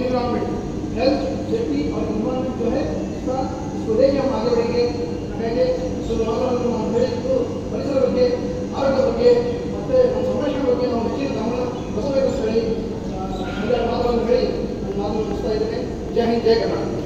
environment health safety और environment जो है इसका इसको लेके हम आगे बढ़ेंगे ಹಾಗಾಗಿ ಸೊ ನಾವುಗಳನ್ನು ನಾವು ಹೇಳಿದ್ದು ಪರಿಸರ ಬಗ್ಗೆ ಆರೋಗ್ಯ ಬಗ್ಗೆ ಮತ್ತೆ ನಮ್ಮ ಸಂರಕ್ಷಣೆ ಬಗ್ಗೆ ನಾವು ಹೆಚ್ಚಿನ ಗಮನ ಕೊಡಬೇಕು ಅಂತ ಹೇಳಿ ಆ, ಒಂದೆರಡು ಮಾತುಗಳನ್ನು ಹೇಳಿ ನನ್ನ ಮಾತನ್ನು ಮುಗಿಸ್ತಾ ಇದ್ದೇನೆ ಜೈ ಹಿಂದ್ ಜೈ ಕರ್ನಾಟಕ